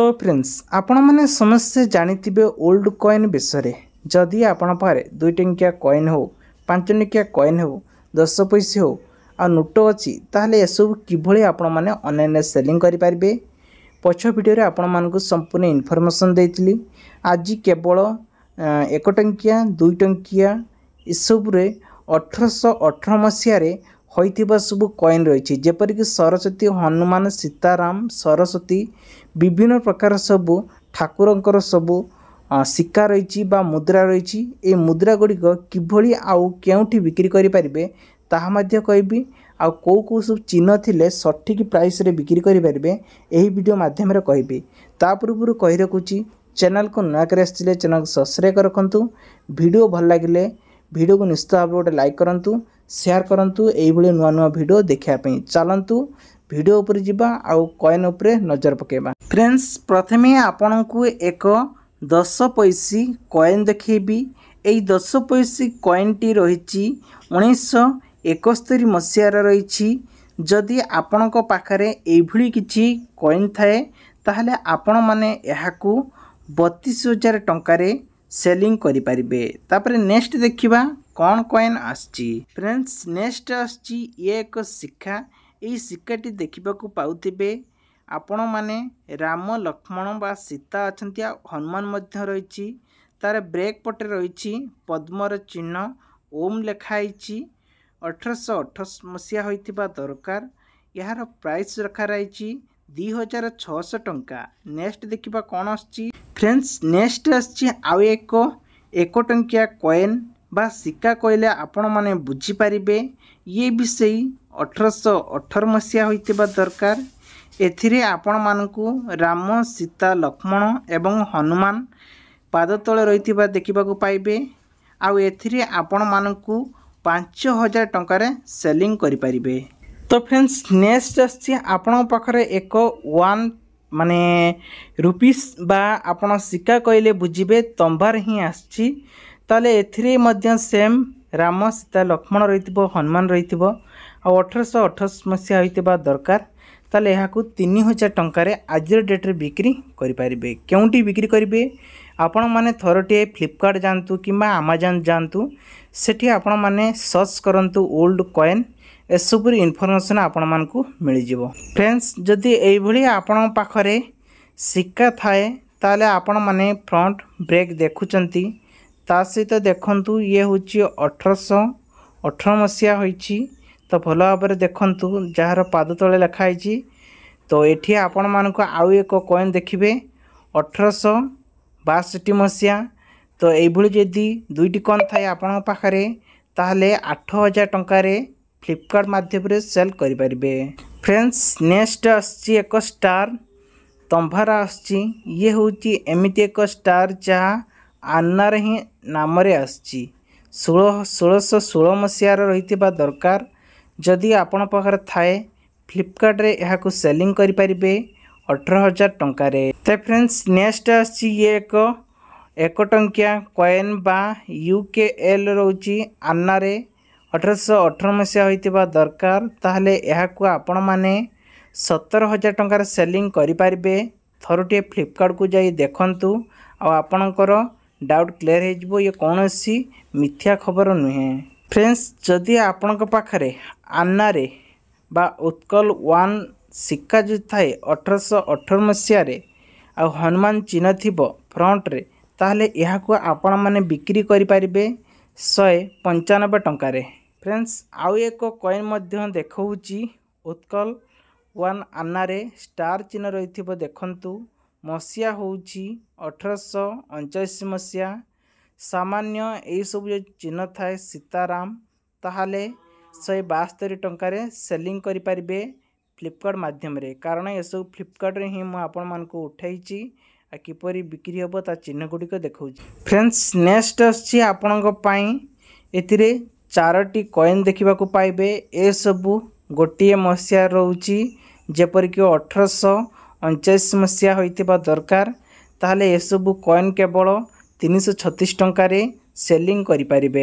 ତ ଫ୍ରେଣ୍ଡସ୍ ଆପଣମାନେ ସମସ୍ତେ ଜାଣିଥିବେ ଓଲ୍ଡ କଏନ୍ ବିଷୟରେ। ଯଦି ଆପଣଙ୍କ ପାଖରେ ଦୁଇ ଟଙ୍କିଆ କଏନ୍ ହେଉ ପାଞ୍ଚ ଟଙ୍କିଆ କଏନ୍ ହେଉ ଦଶ ପଇସା ହେଉ ଆଉ ନୋଟ ଅଛି ତାହେଲେ ଏସବୁ କିଭଳି ଆପଣମାନେ ଅନଲାଇନ୍ରେ ସେଲିଂ କରିପାରିବେ? ପଛ ଭିଡ଼ିଓରେ ଆପଣମାନଙ୍କୁ ସମ୍ପୂର୍ଣ୍ଣ ଇନଫର୍ମେସନ୍ ଦେଇଥିଲି। ଆଜି କେବଳ ଏକ ଟଙ୍କିଆ ଦୁଇ ଟଙ୍କିଆ ଏସବୁରେ ଅଠରଶହ ଅଠର ମସିହାରେ ହୋଇଥିବା ସବୁ କଏନ୍ ରହିଛି। ଯେପରିକି ସରସ୍ୱତୀ ହନୁମାନ ସୀତାରାମ ସରସ୍ୱତୀ ବିଭିନ୍ନ ପ୍ରକାର ସବୁ ଠାକୁରଙ୍କର ସବୁ ଶିକା ରହିଛି ବା ମୁଦ୍ରା ରହିଛି। ଏ ମୁଦ୍ରା ଗୁଡ଼ିକ କିଭଳି ଆଉ କେଉଁଠି ବିକ୍ରି କରିପାରିବେ ତାହା ମଧ୍ୟ କହିବି। ଆଉ କେଉଁ କେଉଁ ସବୁ ଚିହ୍ନ ଥିଲେ ସଠିକ୍ ପ୍ରାଇସ୍ରେ ବିକ୍ରି କରିପାରିବେ ଏହି ଭିଡ଼ିଓ ମାଧ୍ୟମରେ କହିବି। ତା ପୂର୍ବରୁ କହି ରଖୁଛି ଚ୍ୟାନେଲ୍କୁ ନୂଆ କରି ଆସିଥିଲେ ଚ୍ୟାନେଲ୍କୁ ସବସ୍କ୍ରାଇବ୍ ରଖନ୍ତୁ। ଭିଡ଼ିଓ ଭଲ ଲାଗିଲେ ଭିଡ଼ିଓକୁ ନିଶ୍ଚିତ ଭାବରେ ଗୋଟେ ଲାଇକ୍ କରନ୍ତୁ ସେୟାର କରନ୍ତୁ ଏଇଭଳି ନୂଆ ନୂଆ ଭିଡ଼ିଓ ଦେଖିବା ପାଇଁ ଚାଲନ୍ତୁ। ଭିଡ଼ିଓ ଉପରେ ଯିବା ଆଉ କଏନ୍ ଉପରେ ନଜର ପକାଇବା। ଫ୍ରେଣ୍ଡସ୍ ପ୍ରଥମେ ଆପଣଙ୍କୁ ଏକ ଦଶ ପଇସି କଏନ୍ ଦେଖେଇବି। ଏଇ ଦଶ ପଇସି କଏନ୍ଟି ରହିଛି ଉଣେଇଶହ ଏକସ୍ତରୀ ମସିହାର ରହିଛି। ଯଦି ଆପଣଙ୍କ ପାଖରେ ଏଇଭଳି କିଛି କଏନ୍ ଥାଏ ତାହେଲେ ଆପଣମାନେ ଏହାକୁ ବତିଶ ହଜାର ଟଙ୍କାରେ ସେଲିଂ କରିପାରିବେ। ତାପରେ ନେକ୍ସଟ ଦେଖିବା କ'ଣ କଏନ୍ ଆସିଛି। ଫ୍ରେଣ୍ଡସ୍ ନେକ୍ସଟ ଆସିଛି ଇଏ ଏକ ଶିକ୍ଷା। ଏହି ଶିକ୍ଷାଟି ଦେଖିବାକୁ ପାଉଥିବେ ଆପଣମାନେ ରାମ ଲକ୍ଷ୍ମଣ ବା ସୀତା ଅଛନ୍ତି ଆଉ ହନୁମାନ ମଧ୍ୟ ରହିଛି। ତାର ବ୍ରେକ୍ ପଟେ ରହିଛି ପଦ୍ମର ଚିହ୍ନ ଓମ୍ ଲେଖା ହେଇଛି ଅଠରଶହ ଅଠର ମସିହା ହୋଇଥିବା ଦରକାର। ଏହାର ପ୍ରାଇସ୍ ରଖାଯାଇଛି ଦୁଇ ହଜାର ଛଅଶହ ଟଙ୍କା। ନେକ୍ସଟ ଦେଖିବା କ'ଣ ଆସୁଛି। ଫ୍ରେଣ୍ଡସ୍ ନେକ୍ସଟ ଆସିଛି ଆଉ ଏକ ଏକ ଟଙ୍କିଆ କଏନ୍ ବା ସିକା କହିଲେ ଆପଣମାନେ ବୁଝିପାରିବେ ଇଏ ବି ସେଇ ଅଠରଶହ ଅଠର ମସିହା ହୋଇଥିବା ଦରକାର ଏଥିରେ ଆପଣମାନଙ୍କୁ ରାମ ସୀତା ଲକ୍ଷ୍ମଣ ଏବଂ ହନୁମାନ ପାଦ ତଳେ ରହିଥିବା ଦେଖିବାକୁ ପାଇବେ ଆଉ ଏଥିରେ ଆପଣମାନଙ୍କୁ ପାଞ୍ଚ ହଜାର ଟଙ୍କାରେ ସେଲିଂ କରିପାରିବେ ତ ଫ୍ରେଣ୍ଡସ୍ ନେକ୍ସଟ ଆସିଛି ଆପଣଙ୍କ ପାଖରେ ଏକ ୱାନ୍ ମାନେ ରୁପିସ୍ ବା ଆପଣ ଶିକା କହିଲେ ବୁଝିବେ ତମ୍ବାର ହିଁ ଆସିଛି। ତାହେଲେ ଏଥିରେ ମଧ୍ୟ ସେମ୍ ରାମ ସୀତା ଲକ୍ଷ୍ମଣ ରହିଥିବ ହନୁମାନ ରହିଥିବ। ଆଉ ଅଠରଶହ ଅଠର ମସିହା ହୋଇଥିବା ଦରକାର। ତାହେଲେ ଏହାକୁ ତିନି ହଜାର ଟଙ୍କାରେ ଆଜିର ଡେଟ୍ରେ ବିକ୍ରି କରିପାରିବେ। କେଉଁଠି ବିକ୍ରି କରିବେ? ଆପଣମାନେ ଥରଟିଏ ଫ୍ଲିପକାର୍ଟ ଯାଆନ୍ତୁ କିମ୍ବା ଆମାଜନ୍ ଯାଆନ୍ତୁ। ସେଠି ଆପଣମାନେ ସର୍ଚ୍ଚ କରନ୍ତୁ ଓଲ୍ଡ କଏନ୍ ଏସବୁର ଇନଫର୍ମେସନ୍ ଆପଣମାନଙ୍କୁ ମିଳିଯିବ। ଫ୍ରେଣ୍ଡସ୍ ଯଦି ଏଇଭଳି ଆପଣଙ୍କ ପାଖରେ ଶିକା ଥାଏ ତାହେଲେ ଆପଣମାନେ ଫ୍ରଣ୍ଟ ବ୍ରେକ୍ ଦେଖୁଛନ୍ତି। ତା ସହିତ ଦେଖନ୍ତୁ ଇଏ ହେଉଛି ଅଠରଶହ ଅଠର ମସିହା ହୋଇଛି। ତ ଭଲ ଭାବରେ ଦେଖନ୍ତୁ ଯାହାର ପାଦ ତଳେ ଲେଖା ହେଇଛି। ତ ଏଠି ଆପଣମାନଙ୍କୁ ଆଉ ଏକ କଏନ୍ ଦେଖିବେ ଅଠରଶହ ବାଷଠି ମସିହା। ତ ଏଇଭଳି ଯଦି ଦୁଇଟି କଏନ୍ ଥାଏ ଆପଣଙ୍କ ପାଖରେ ତାହେଲେ ଆଠ ହଜାର ଟଙ୍କାରେ ଫ୍ଲିପକାର୍ଟ ମାଧ୍ୟମରେ ସେଲ୍ କରିପାରିବେ। ଫ୍ରେଣ୍ଡସ୍ ନେକ୍ସଟ ଆସିଛି ଏକ ଷ୍ଟାର୍ ତମ୍ଭାରା ଆସୁଛି। ଇଏ ହେଉଛି ଏମିତି ଏକ ଷ୍ଟାର୍ ଯାହା ଆନ୍ନାର ହିଁ ନାମରେ ଆସିଛି। ଷୋଳ ଷୋଳଶହ ଷୋହଳ ମସିହାର ରହିଥିବା ଦରକାର। ଯଦି ଆପଣ ପାଖରେ ଥାଏ ଫ୍ଲିପକାର୍ଟରେ ଏହାକୁ ସେଲିଂ କରିପାରିବେ ଅଠର ହଜାର ଟଙ୍କାରେ। ତ ଫ୍ରେଣ୍ଡସ୍ ନେକ୍ସଟ ଆସିଛି ଇଏ ଏକ ଏକ ଟଙ୍କିଆ କଏନ୍ ବା ୟୁ କେ ଏଲ୍ ରହୁଛି ଆନ୍ନାରେ। ଅଠରଶହ ଅଠର ମସିହା ହୋଇଥିବା ଦରକାର ତାହେଲେ ଏହାକୁ ଆପଣମାନେ ସତର ହଜାର ଟଙ୍କାରେ ସେଲିଂ କରିପାରିବେ। ଥରୁଟିଏ ଫ୍ଲିପକାର୍ଟକୁ ଯାଇ ଦେଖନ୍ତୁ ଆଉ ଆପଣଙ୍କର ଡାଉଟ୍ କ୍ଲିୟର ହେଇଯିବ ଇଏ କୌଣସି ମିଥ୍ୟା ଖବର ନୁହେଁ। ଫ୍ରେଣ୍ଡସ୍ ଯଦି ଆପଣଙ୍କ ପାଖରେ ଆନ୍ନାରେ ବା ଉତ୍କଳ ୱାନ୍ ଶିକା ଯଦି ଥାଏ ଅଠରଶହ ଅଠର ମସିହାରେ ଆଉ ହନୁମାନ ଚିହ୍ନ ଥିବ ଫ୍ରଣ୍ଟରେ ତାହେଲେ ଏହାକୁ ଆପଣମାନେ ବିକ୍ରି କରିପାରିବେ ଶହେ ପଞ୍ଚାନବେ ଟଙ୍କାରେ। ଫ୍ରେଣ୍ଡସ୍ ଆଉ ଏକ କଏନ୍ ମଧ୍ୟ ଦେଖାଉଛି। ଉତ୍କଳ ୱାନ୍ ଆନ୍ନାରେ ଷ୍ଟାର୍ ଚିହ୍ନ ରହିଥିବ ଦେଖନ୍ତୁ। ମସିହା ହେଉଛି ଅଠରଶହ ଅଣଚାଳିଶ ମସିହା। ସାମାନ୍ୟ ଏହିସବୁ ଯଦି ଚିହ୍ନ ଥାଏ ସୀତାରାମ ତାହେଲେ ଶହେ ବାସ୍ତରି ଟଙ୍କାରେ ସେଲିଂ କରିପାରିବେ ଫ୍ଲିପକାର୍ଟ ମାଧ୍ୟମରେ। କାରଣ ଏସବୁ ଫ୍ଲିପକାର୍ଟରେ ହିଁ ମୁଁ ଆପଣମାନଙ୍କୁ ଉଠାଇଛି ଆଉ କିପରି ବିକ୍ରି ହେବ ତା ଚିହ୍ନ ଗୁଡ଼ିକ ଦେଖାଉଛି। ଫ୍ରେଣ୍ଡସ୍ ନେକ୍ସଟ ଆସୁଛି ଆପଣଙ୍କ ପାଇଁ। ଏଥିରେ ଚାରୋଟି କଏନ୍ ଦେଖିବାକୁ ପାଇବେ। ଏସବୁ ଗୋଟିଏ ମସିହା ରହୁଛି। ଯେପରିକି ଅଠରଶହ ଅଣଚାଳିଶ ମସିହା ହୋଇଥିବା ଦରକାର। ତାହେଲେ ଏସବୁ କଏନ୍ କେବଳ ତିନିଶହ ଛତିଶ ଟଙ୍କାରେ ସେଲିଂ କରିପାରିବେ।